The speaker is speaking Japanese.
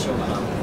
しようかな